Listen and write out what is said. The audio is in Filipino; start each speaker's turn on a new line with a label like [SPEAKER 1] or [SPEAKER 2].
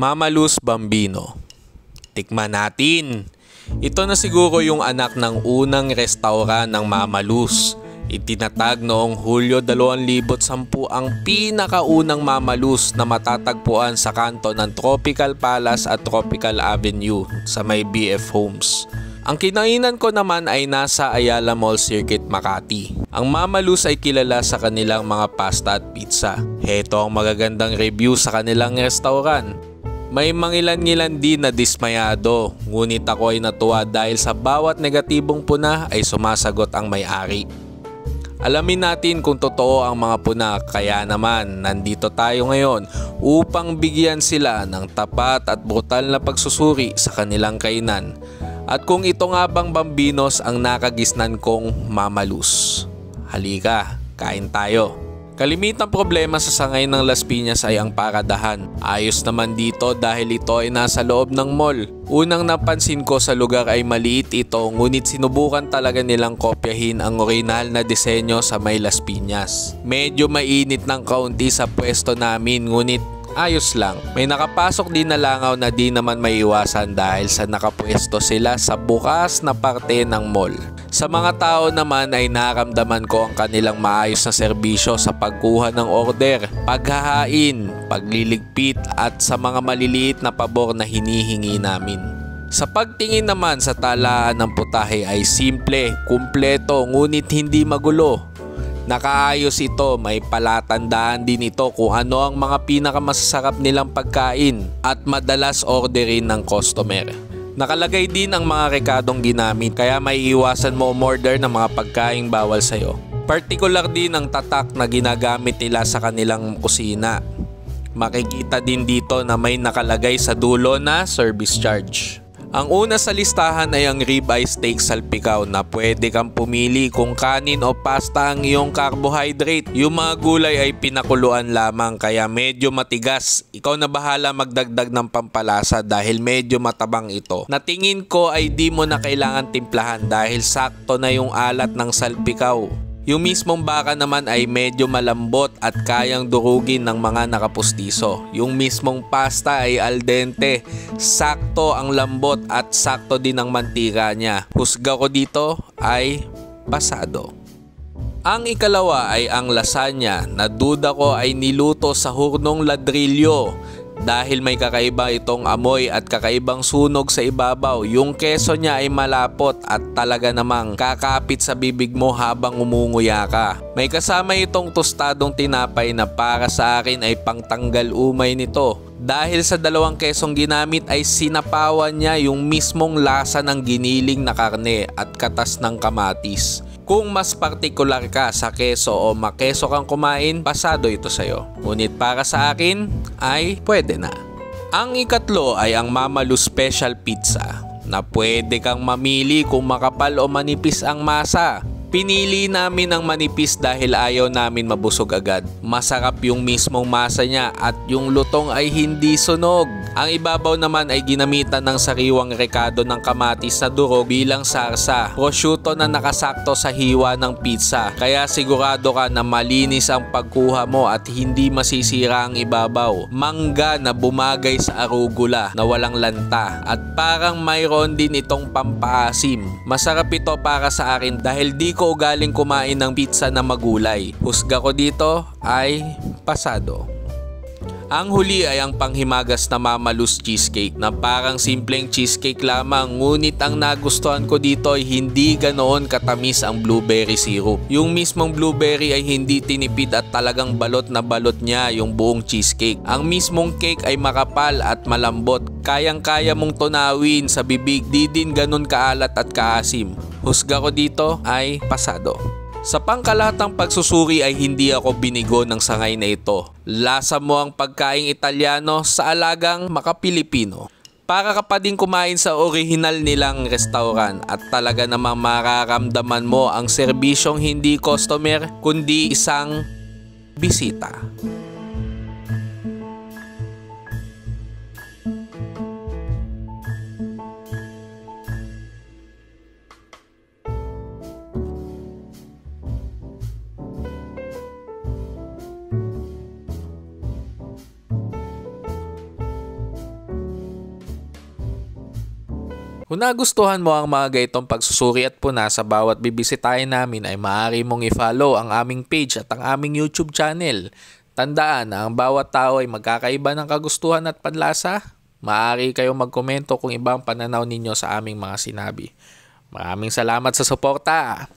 [SPEAKER 1] Mama Luz Bambino. Tikman natin. Ito na siguro yung anak ng unang restaurant ng Mama Luz. Itinatag noong Hulyo 2010 ang pinakaunang Mama Luz na matatagpuan sa kanto ng Tropical Palace at Tropical Avenue sa may BF Homes. Ang kinainan ko naman ay nasa Ayala Mall Circuit, Makati. Ang Mama Luz ay kilala sa kanilang mga pasta at pizza. Heto ang magagandang review sa kanilang restaurant. May mangilan-ngilan din na dismayado, ngunit ako ay natuwa dahil sa bawat negatibong puna ay sumasagot ang may-ari. Alamin natin kung totoo ang mga puna kaya naman nandito tayo ngayon upang bigyan sila ng tapat at brutal na pagsusuri sa kanilang kainan. At kung ito nga bang bambinos ang nakagisnan kong mamalus. Halika, kain tayo. Kalimitang problema sa sangay ng Las Piñas ay ang paradahan. Ayos naman dito dahil ito ay nasa loob ng mall. Unang napansin ko sa lugar ay maliit ito ngunit sinubukan talaga nilang kopyahin ang original na disenyo sa may Las Piñas. Medyo mainit ng kaunti sa pwesto namin ngunit ayos lang. May nakapasok din na langaw na di naman maiwasan dahil sa nakapwesto sila sa bukas na parte ng mall. Sa mga tao naman ay naramdaman ko ang kanilang maayos na serbisyo sa pagkuha ng order, paghahain, pagliligpit at sa mga maliliit na pabor na hinihingi namin. Sa pagtingin naman sa talaan ng putahe ay simple, kumpleto ngunit hindi magulo. Nakaayos ito, may palatandaan din ito kung ano ang mga pinakamasasarap nilang pagkain at madalas orderin ng customer. Nakalagay din ang mga rekadong ginamit kaya may iwasan mo umorder ng mga pagkaing bawal sa'yo. Partikular din ang tatak na ginagamit nila sa kanilang kusina. Makikita din dito na may nakalagay sa dulo na service charge. Ang una sa listahan ay ang ribeye steak salpikaw na pwede kang pumili kung kanin o pasta ang iyong carbohydrate. Yung mga gulay ay pinakuluan lamang kaya medyo matigas. Ikaw na bahala magdagdag ng pampalasa dahil medyo matabang ito. Natingin ko ay di mo na kailangan timplahan dahil sakto na yung alat ng salpikaw. Yung mismong baka naman ay medyo malambot at kayang durugin ng mga nakapustiso. Yung mismong pasta ay al dente, sakto ang lambot at sakto din ang mantika niya. Husga ko dito ay pasado. Ang ikalawa ay ang lasagna na duda ko ay niluto sa hurnong ladrilyo dahil may kakaiba itong amoy at kakaibang sunog sa ibabaw. Yung keso niya ay malapot at talaga namang kakapit sa bibig mo habang umunguya ka. May kasama itong tostadong tinapay na para sa akin ay pangtanggal umay nito. Dahil sa dalawang kesong ginamit ay sinapawan niya yung mismong lasa ng giniling na karne at katas ng kamatis. Kung mas partikular ka sa keso o makeso kang kumain, pasado ito sa'yo. Ngunit para sa akin ay pwede na. Ang ikatlo ay ang Mamalu Special Pizza na pwede kang mamili kung makapal o manipis ang masa. Pinili namin ang manipis dahil ayaw namin mabusog agad. Masarap yung mismong masa niya at yung lutong ay hindi sunog. Ang ibabaw naman ay ginamitan ng sariwang rekado ng kamatis na durog bilang sarsa. Prosciutto na nakasakto sa hiwa ng pizza. Kaya sigurado ka na malinis ang pagkuha mo at hindi masisira ang ibabaw. Mangga na bumagay sa arugula na walang lanta. At parang mayroon din itong pampaasim. Masarap ito para sa akin dahil di ko ugaling kumain ng pizza na magulay. Husga ko dito ay pasado. Ang huli ay ang panghimagas na Mamalus Cheesecake na parang simpleng cheesecake lamang ngunit ang nagustuhan ko dito ay hindi ganoon katamis ang blueberry syrup. Yung mismong blueberry ay hindi tinipid at talagang balot na balot niya yung buong cheesecake. Ang mismong cake ay makapal at malambot. Kayang-kaya mong tunawin sa bibig di din ganon kaalat at kaasim. Husga ko dito ay pasado. Sa pangkalahatang pagsusuri ay hindi ako binigo ng sangay na ito. Lasa mo ang pagkaing Italiano sa alagang makapilipino. Para ka pa din kumain sa original nilang restaurant at talaga namang mararamdaman mo ang serbisyong hindi customer kundi isang bisita. Kung nagustuhan mo ang mga gaytong pagsusuri at puna sa bawat bibisitahin namin ay maaari mong i-follow ang aming page at ang aming YouTube channel. Tandaan na ang bawat tao ay magkakaiba ng kagustuhan at panlasa. Maaari kayong magkomento kung ibang pananaw ninyo sa aming mga sinabi. Maraming salamat sa suporta!